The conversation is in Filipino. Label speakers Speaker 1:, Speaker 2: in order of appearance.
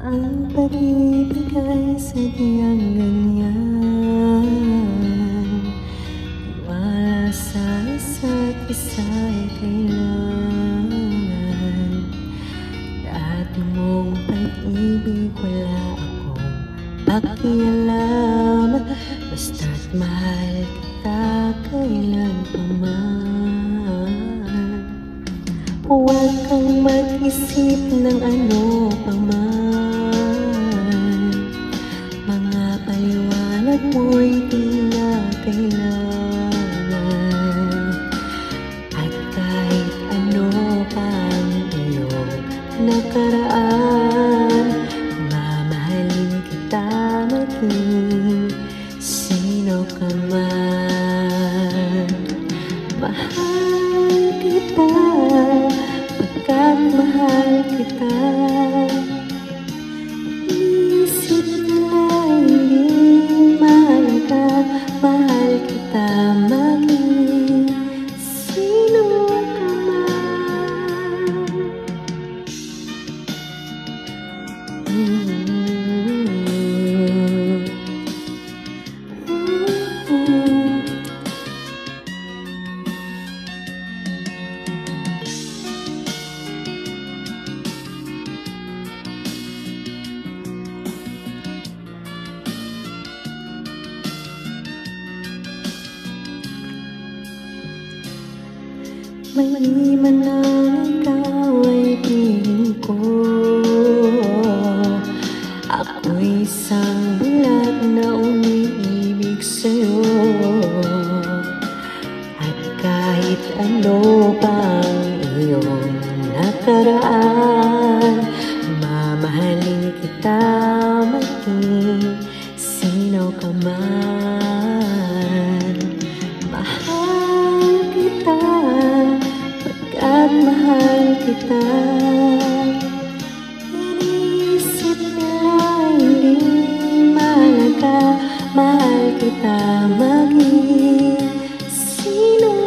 Speaker 1: Ang pag-ibig ay sadyang ganyan. Wala sa isa't isa ay kailangan. Dati mong pag-ibig wala akong pakialam. Basta't mahal kita kailan pa man paliwanag mo'y di na kailangan At kahit ano pa ang iyong nakaraan Mamahalin kita maging sino ka man. Mahal kita pagkat mahal kita Mali man ang ikaw ay piling ko. Ako'y isang bulat na umiibig sa'yo. At kahit ano pa ang iyong nakaraan Mamahalin kita maging sino ka man kita. Inisip nila hindi mahalaga Mahal kita maging. Sino